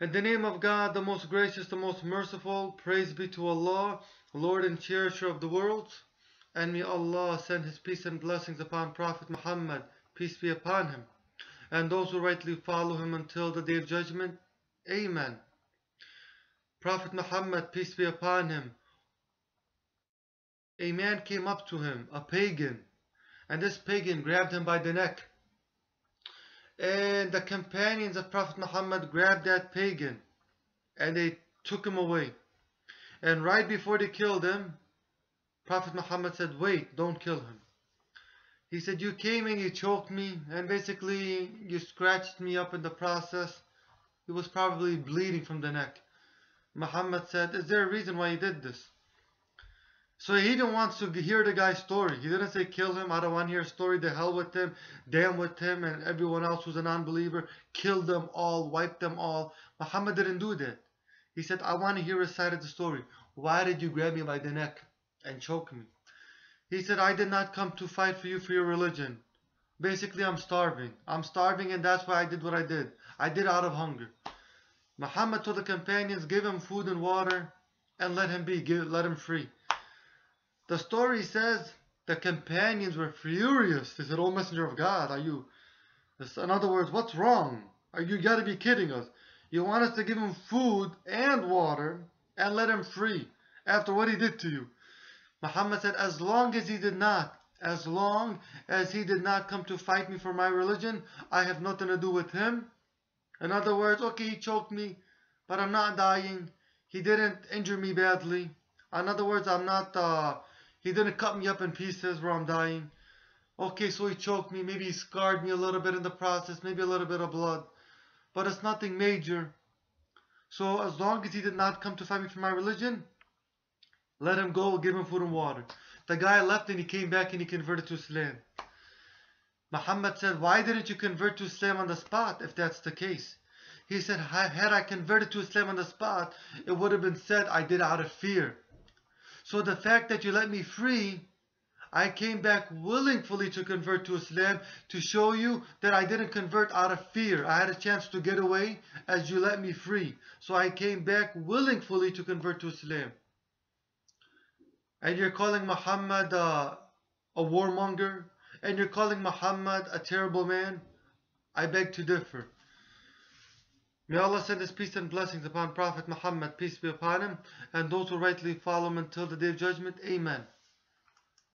In the name of God, the most gracious, the most merciful, praise be to Allah, Lord and cherisher of the worlds. And may Allah send His peace and blessings upon Prophet Muhammad, peace be upon him, and those who rightly follow him until the day of judgment. Amen. Prophet Muhammad, peace be upon him, a man came up to him, a pagan, and this pagan grabbed him by the neck. And the companions of Prophet Muhammad grabbed that pagan and they took him away. And right before they killed him, Prophet Muhammad said, Wait, don't kill him. He said, You came and you choked me, and basically you scratched me up in the process. He was probably bleeding from the neck. Muhammad said, Is there a reason why you did this? So he didn't want to hear the guy's story. He didn't say kill him. I don't want to hear a story. The hell with him. Damn with him and everyone else who's a non-believer. Kill them all. Wipe them all. Muhammad didn't do that. He said, I want to hear his side of the story. Why did you grab me by the neck and choke me? He said, I did not come to fight for you for your religion. Basically, I'm starving. I'm starving and that's why I did what I did. I did out of hunger. Muhammad told the companions, give him food and water and let him be. Give, let him free. The story says the companions were furious. They said, Oh, messenger of God, are you... In other words, what's wrong? Are you got to be kidding us? You want us to give him food and water and let him free after what he did to you. Muhammad said, as long as he did not, as long as he did not come to fight me for my religion, I have nothing to do with him. In other words, okay, he choked me, but I'm not dying. He didn't injure me badly. In other words, I'm not uh, he didn't cut me up in pieces where I'm dying. Okay, so he choked me. Maybe he scarred me a little bit in the process. Maybe a little bit of blood. But it's nothing major. So as long as he did not come to fight me for my religion, let him go. Give him food and water. The guy left and he came back and he converted to Islam. Muhammad said, why didn't you convert to Islam on the spot if that's the case? He said, had I converted to Islam on the spot, it would have been said I did out of fear. So the fact that you let me free, I came back willingly to convert to Islam to show you that I didn't convert out of fear. I had a chance to get away as you let me free. So I came back willingly to convert to Islam. And you're calling Muhammad uh, a warmonger? And you're calling Muhammad a terrible man? I beg to differ. May Allah send His peace and blessings upon Prophet Muhammad, peace be upon him, and those who rightly follow him until the day of judgment. Amen.